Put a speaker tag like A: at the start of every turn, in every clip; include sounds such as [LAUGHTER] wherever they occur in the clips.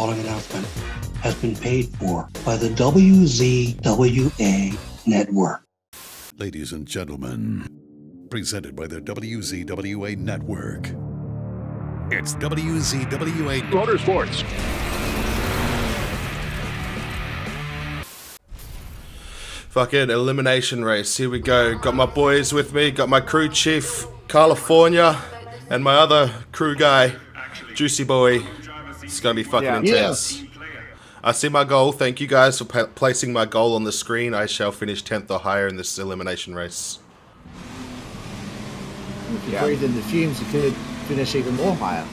A: following announcement has been paid for by the WZWA network.
B: Ladies and gentlemen, presented by the WZWA network. It's WZWA
C: Motorsports.
D: Fucking elimination race. Here we go. Got my boys with me. Got my crew chief, Karlifornia, and my other crew guy, Jooseyboy. It's gonna be fucking
E: Yeah.
D: intense. I see my goal. Thank you guys for pa- placing my goal on the screen. I shall finish 10th or higher in this elimination race.
E: If you breathe in the fumes, you could finish even more higher.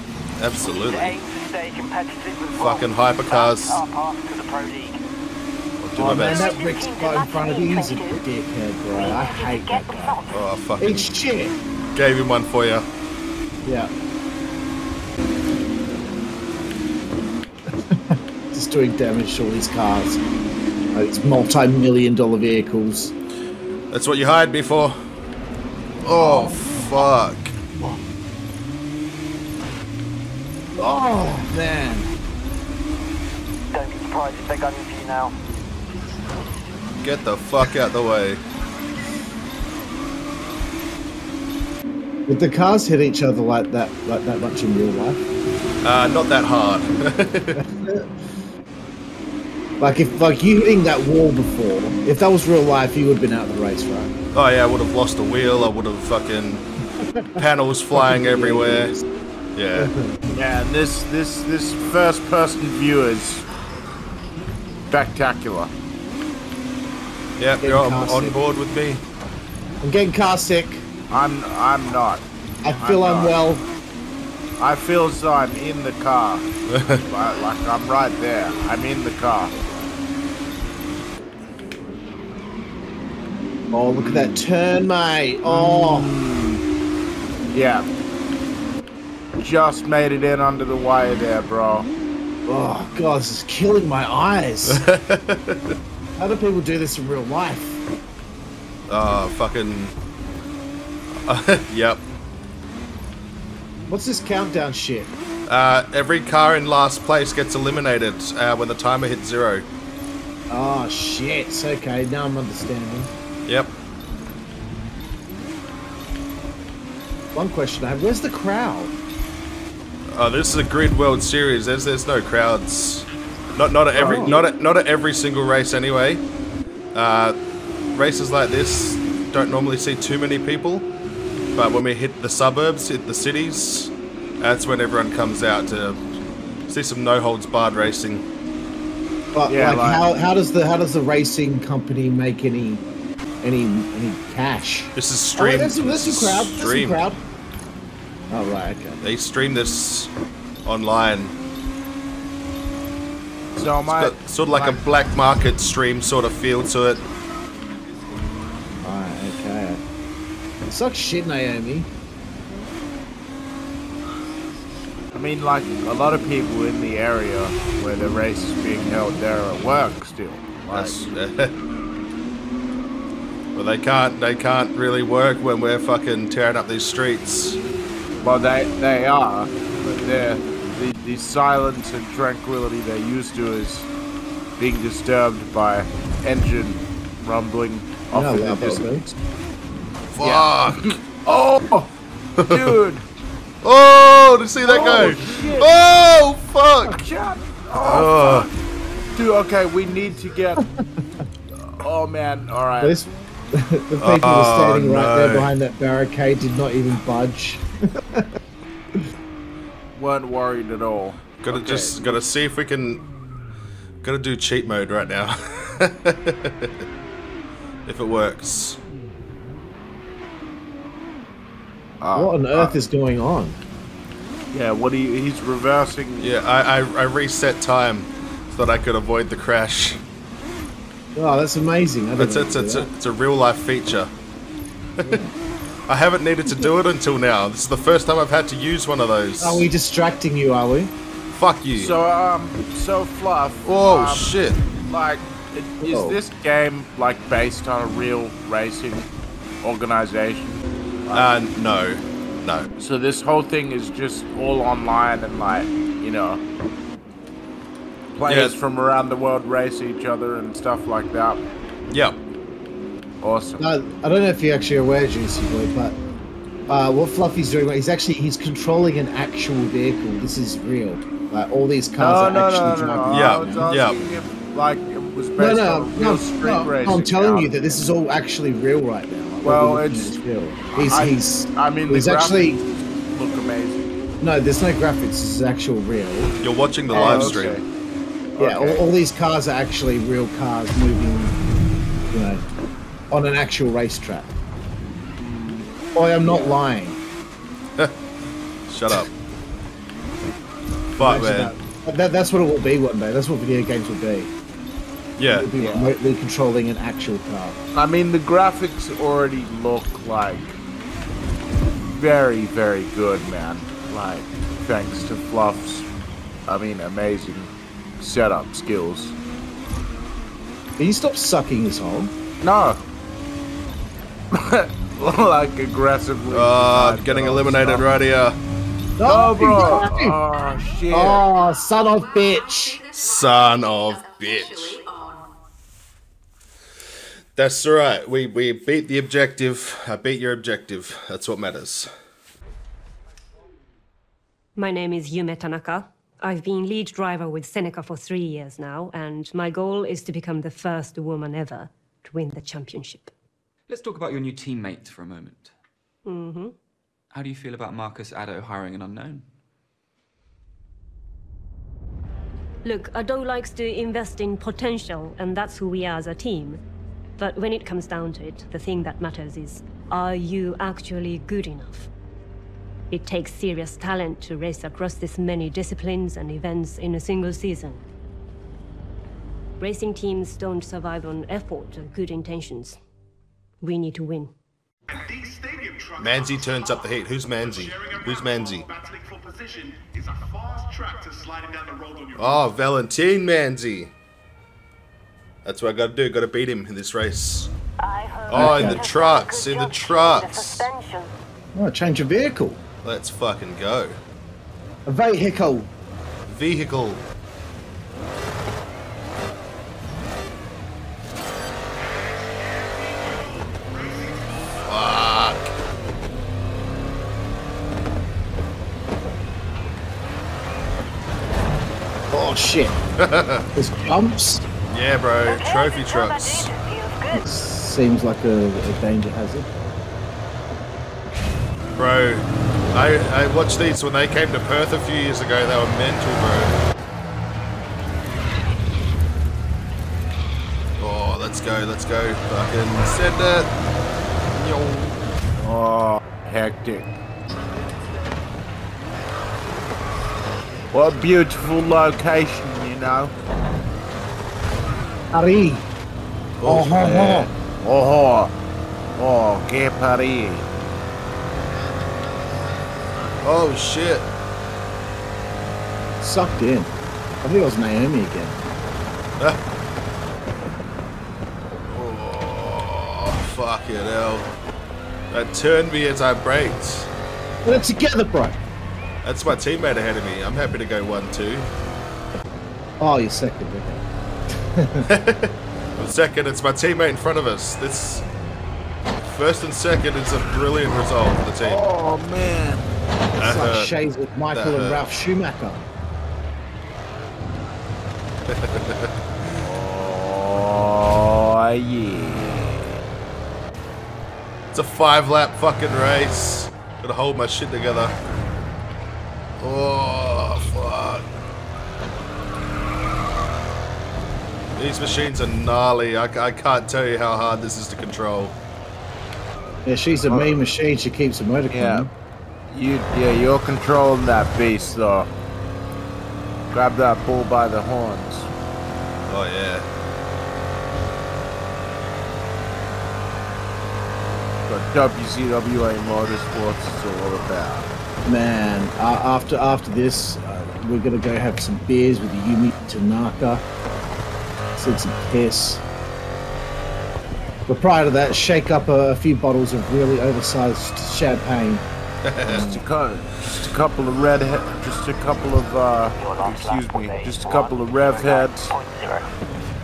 D: Absolutely.
F: Aim to stay competitive with
D: Fucking
F: Rob.
D: hypercars.
F: That's our path to the Pro League.
D: I'll do
E: Oh
D: my
E: man,
D: best.
E: that Rick's got in front of you. He's a dickhead, bro. I hate that guy.
D: Oh, I fucking
E: It's shit.
D: gave him one for you.
E: Yeah. Just doing damage to all these cars. Like, It's multi-million dollar vehicles.
D: That's what you hired me for. Oh, fuck.
E: Oh man.
F: Don't be surprised if they're gunning for you now.
D: Get the fuck out the way.
E: Would the cars hit each other like that, like that much in real life?
D: Uh, not that hard. [LAUGHS] [LAUGHS]
E: Like if, like you hitting that wall before, if that was real life, you would have been out of the race, right?
D: oh yeah, I would have lost a wheel. I would have fucking panels flying everywhere. Yeah. [LAUGHS]
G: Yeah, and this this this first person view is spectacular.
E: Yeah,
D: you're on, on board with me.
E: I'm getting car sick.
G: I'm I'm not.
E: I feel
G: I'm not.
E: unwell.
G: I feel as though I'm in the car. [LAUGHS] like, like I'm right there. I'm in the car.
E: Oh, look at that turn, mate. Oh,
G: Yeah. Just made it in under the wire there, bro.
E: oh, God, this is killing my eyes. [LAUGHS] How do people do this in real life?
D: Uh, fucking. [LAUGHS] yep.
E: What's this countdown shit?
D: Uh, every car in last place gets eliminated uh, when the timer hits zero.
E: Oh, shit. Okay, now I'm understanding.
D: Yep.
E: One question I have where's the crowd?
D: Oh, this is a grid World Series. There's there's no crowds. Not not at every
E: Oh.
D: not at, not at every single race anyway. Uh, races like this don't normally see too many people, but when we hit the suburbs, hit the cities, that's when everyone comes out to see some no holds barred racing.
E: But
G: Yeah,
E: like,
G: like-
E: how, how does the how does the racing company make any any any cash?
D: This is
E: Oh,
D: streamed.
E: wait, there's some, there's some crowd. There's some crowd. Oh right, okay.
D: They stream this online.
G: So my
D: Got sort of like a black market stream sort of feel to it.
E: It sucks shit, Naomi.
G: I mean, like a lot of people in the area where the race is being held, they're at work still. Like,
D: That's, [LAUGHS] well, they can't. They can't really work when we're fucking tearing up these streets.
G: well, they they are, but they're the, the silence and tranquility they're used to is being disturbed by engine rumbling off
E: No,
G: in the
E: loud,
G: distance.
D: Fuck!
G: Oh, dude! [LAUGHS]
D: Oh, did you see that
G: Oh,
D: go?
G: shit.
D: Oh, fuck!
G: Shut-
D: Oh, oh
G: Dude, okay, we need to get. [LAUGHS] oh man, all right.
E: This [LAUGHS] the people were
D: Oh,
E: standing right there behind that barricade did not even budge.
G: weren't worried at all.
D: gotta
G: Okay.
D: just gotta see if we can. Gotta do cheat mode right now. if it works.
G: Ah,
E: what on earth is going on?
G: Yeah, what he he's reversing.
D: Yeah, I, I, I reset time so that I could avoid the crash.
E: Oh, that's amazing. I
D: It's it's it's
E: do
D: a, it's a real life feature. [LAUGHS] I haven't needed to do it until now. This is the first time I've had to use one of those.
E: Are we distracting you, are we?
D: Fuck you.
G: So um, so fluff.
D: oh
G: um,
D: shit.
G: Like, is
E: Oh.
G: this game like based on a real racing organization?
D: Uh, no, no.
G: So this whole thing is just all online and like, you know, players
D: Yeah.
G: from around the world race each other and stuff like that.
D: Yeah.
G: Awesome.
E: No, I don't know if you're actually aware, Jooseyboy, but uh, what Fluffy's doing, he's actually he's controlling an actual vehicle. This is real. Like all these cars
G: no,
E: are
G: no,
E: actually
G: no, no.
E: driving.
D: Yeah,
G: I was
D: yeah.
G: if, like, it was based
E: No, no,
G: on real
E: no,
G: street
E: no,
G: racing.
E: I'm telling you that this is all actually real right now. Like, what
G: Well, it's-
E: at real. He's,
G: I-
E: he's,
G: I mean, the
E: he's
G: graphics
E: actually
G: look amazing.
E: no. There's no graphics. This is actual real.
D: You're watching the
E: Oh,
D: live
G: okay.
D: stream.
E: Yeah,
G: Okay.
E: all, all these cars are actually real cars moving, you know, on an actual racetrack. Boy, I'm not lying. [LAUGHS]
D: Shut up. [LAUGHS] Fuck,
E: Imagine
D: man.
E: That. That, that's what it will be one day. That's what video games will be.
D: Yeah.
E: It'll be
G: Yeah.
E: remotely controlling an actual car.
G: I mean, the graphics already look like very, very good, man. Like, thanks to Fluff's, I mean, amazing setup skills.
E: Can you stop sucking his hole?
G: No. [LAUGHS] like aggressively.
D: Oh,
G: behind
D: getting eliminated
G: stuff.
D: right here.
G: Oh, bro.
E: exactly.
G: Oh, shit.
E: Oh, son of bitch.
D: Son of bitch. That's alright. We we beat the objective. I beat your objective. That's what matters.
C: My name is Yume Tanaka. I've been lead driver with Seneca for three years now, and my goal is to become the first woman ever to win the championship.
H: Let's talk about your new teammate for a moment. Mm-hmm. How do you feel about Marcus Ado hiring an unknown?
C: Look, Ado likes to invest in potential, and that's who we are as a team. But when it comes down to it, the thing that matters is are you actually good enough? It takes serious talent to race across this many disciplines and events in a single season. Racing teams don't survive on effort or good intentions. We need to win.
D: Manzi turns up the heat. Who's Manzi? Who's Manzi? Oh, Valentine Manzi. That's what I gotta do. Gotta beat him in this race. Oh, in the trucks, in the trucks.
E: Oh, change of vehicle.
D: Let's fucking go.
E: A vehicle.
D: Vehicle.
E: Oh shit. [LAUGHS] There's jumps.
D: Yeah, bro. Trophy trucks.
E: Seems like a, a danger hazard.
D: Bro, I, I watched these when they came to Perth a few years ago. They were mental, bro. Oh, let's go, let's go. Fucking send it. Yo.
G: Oh, hectic. What a beautiful location, you know.
E: Ari. Oh, ho, ho.
G: Oh, oh, que Paris.
D: Oh, shit.
E: Sucked in. I think it was Naomi again. [LAUGHS]
D: Oh, fuck it, hell. That turned me as I braked.
E: It together, bro.
D: That's my teammate ahead of me. I'm happy to go 1-2.
E: Oh, you're second. Okay. [LAUGHS]
D: Second, it's my teammate in front of us. This first and second is a brilliant result for the team.
G: Oh, man.
E: It's like. Shays with Michael
D: That
E: and. Ralf Schumacher. [LAUGHS]
G: Oh, yeah.
D: It's a five lap fucking race. Gotta hold my shit together. Oh, These machines are gnarly. I, I can't tell you how hard this is to control.
E: Yeah, she's a mean machine. She keeps a motor
G: Yeah.
E: coming.
G: You, yeah, you're controlling that beast, though. Grab that bull by the horns.
D: Oh, yeah.
G: What WZWA Motorsports is all about.
E: Man, uh, after after this, uh, we're gonna go have some beers with Yumi Tanaka. Send some piss. But prior to that, shake up a, a few bottles of really oversized champagne
G: just a couple, just a couple of red, he- just a couple of, uh, excuse me, just a couple of rev heads,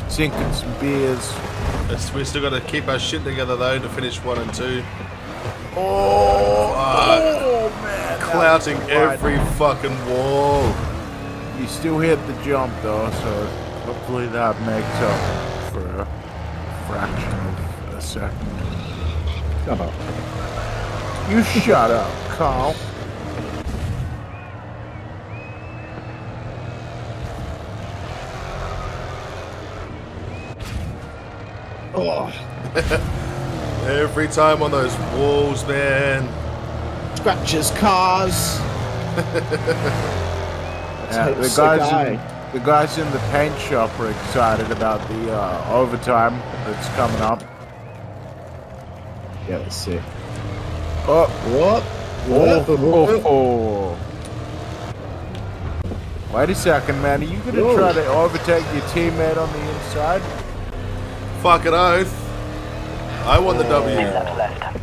G: sinking some beers.
D: It's- we still got to keep our shit together though to finish one and two.
G: Oh,
D: Fuck.
G: oh man,
D: Clouting every fucking wall.
G: You still hit the jump though, so hopefully that makes up for a fraction of a second.
E: Shut up.
G: You shut up, Carl.
E: Oh, [LAUGHS]
D: Every time on those walls, man.
E: scratches cars. [LAUGHS]
G: Yeah, the guys,
E: guy.
G: In, the guys in the paint shop are excited about the uh, overtime that's coming up.
E: Yeah, let's see.
G: Oh,
E: What?
G: oh,
E: What?
G: oh, oh. Wait a second, man. Are you gonna try to overtake your teammate on the inside?
D: Fucking oath. I won the W.
F: Left, left.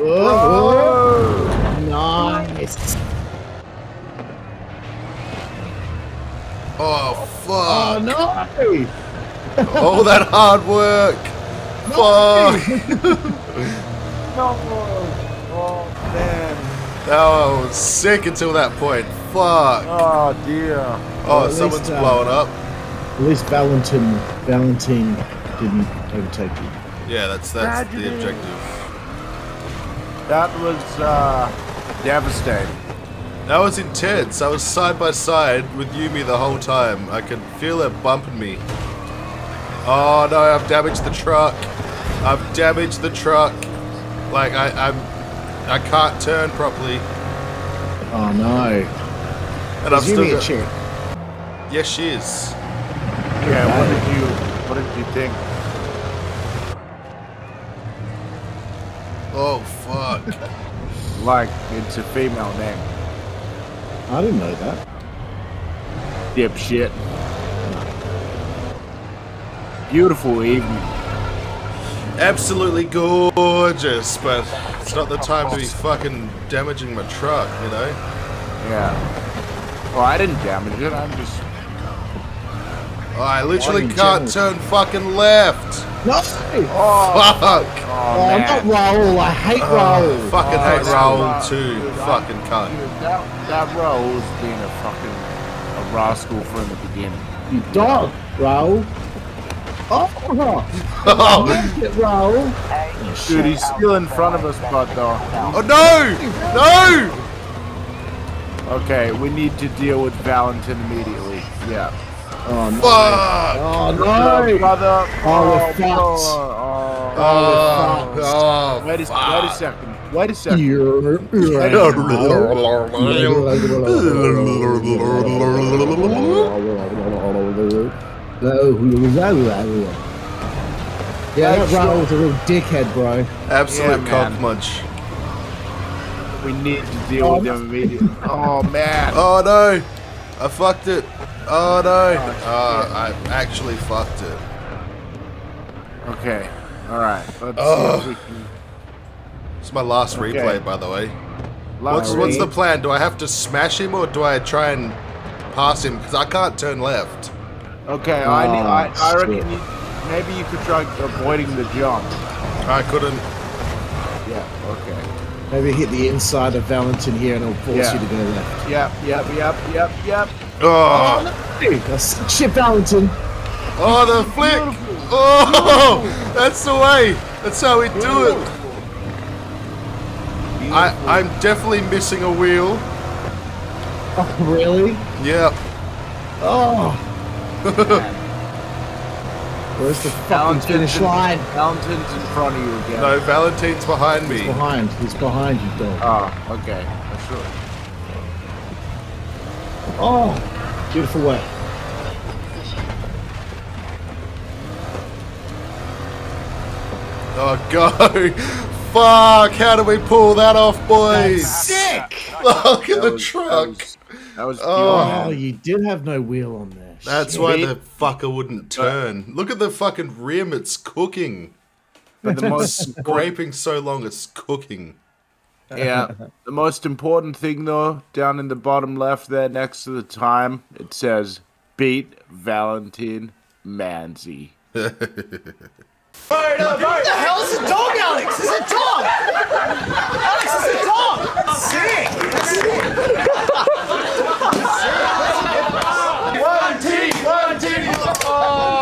E: Oh, nice.
D: Oh,
E: Oh
D: fuck.
E: no!
D: All that hard work. Fuck. [LAUGHS] No.
G: Oh man.
D: Oh, I was sick until that point. Fuck.
G: Oh dear.
D: Oh,
E: at
D: someone's
E: least, uh,
D: blowing up.
E: At least Valentin, Valentine didn't overtake you.
D: Yeah, that's that's the objective.
G: That was uh, devastating.
D: That was intense. I was side by side with Yumi the whole time. I could feel her bumping me. Oh no, I've damaged the truck. I've damaged the truck. Like I, I'm, I can't turn properly,
E: Oh no!
D: and I've
E: Is
D: still
E: Yumi a
D: got.
E: chick?
D: Yes, she is.
G: Yeah. What did you What did you think?
D: Oh fuck. [LAUGHS]
G: Like it's a female name.
E: I didn't know that.
G: Dipshit. Beautiful evening.
D: Absolutely gorgeous, but it's not the time to be fucking damaging my truck, you know?
G: Yeah. Well, I didn't damage it. I'm just.
D: Oh, I literally can't turn fucking left.
E: No!
G: Oh,
D: Fuck.
G: oh
E: Oh, not
G: man.
E: Raoul. I hate oh, Raoul.
D: Fucking
G: Oh,
D: hate
G: that-
D: Raoul too.
G: dude, I-
D: Fucking cunt.
G: Dude, that that Raoul's been a fucking a rascal from the beginning.
E: You dog, Raoul. Oh, [LAUGHS]
D: Oh,
E: like it, Raoul.
F: Hey,
G: Dude, he's still in front of us, but though.
D: oh no! No!
G: Okay, we need to deal with Valentin immediately. Yeah.
E: Oh no!
D: Fuck!
E: Oh
G: No, oh,
E: no!
G: brother.
E: Oh, fucked.
G: Oh,
D: Oh,
E: fucked.
D: oh,
G: Wait a, wait a second. Wait a second.
E: Yeah, that Raoul's a real dickhead, bro.
D: Absolute
G: Yeah,
D: cock munch.
G: We need to deal
E: Oh,
G: with them immediately. Oh man.
D: Oh no! I fucked it. Oh no! Oh, I actually fucked it.
G: Okay. All right. Let's
D: Oh.
G: see if we can.
D: It's my last
G: Okay.
D: replay, by the way. What's
G: Larry,
D: what's the plan? Do I have to smash him or do I try and pass him? Because I can't turn left.
G: Okay. I, need, oh, I, I
E: Oh,
G: reckon you, maybe you could try avoiding the jump.
D: I couldn't.
G: Yeah. Okay.
E: Maybe hit the inside of Valentin here and it'll force
G: Yeah.
E: you to go left.
G: Yep. Yep. Yep. Yep. Yep.
D: Oh,
E: That's shit, Valentin.
D: oh, the flick! Oh, that's the way. That's how we do it. I, I'm definitely missing a wheel. [LAUGHS]
E: Oh, really?
D: Yeah.
E: Oh. Where's the fucking finish line?
G: Valentin's in front of you again.
D: No, Valentine's behind me.
E: Behind. He's behind you, dog.
G: Oh. Okay. That's right.
E: Oh, beautiful way.
D: Oh, go! [LAUGHS] Fuck! How do we pull that off, boys?
E: Sick.
D: Look at
G: That
D: the
G: was-
D: truck.
G: That was, that was
D: Oh.
E: Oh, you did have no wheel on there.
D: That's
E: Shit.
D: why the fucker wouldn't turn. Look at the fucking rim, it's cooking.
G: But the most [LAUGHS]
D: Scraping so long, it's cooking. Yeah. the most important thing, though, down in the bottom left there next to the time, it says beat Valentine Manzi. [LAUGHS]
G: What the hell is a dog, Alex? It's a dog! Alex, it's a dog! Sick! One [LAUGHS] team, one team! Oh!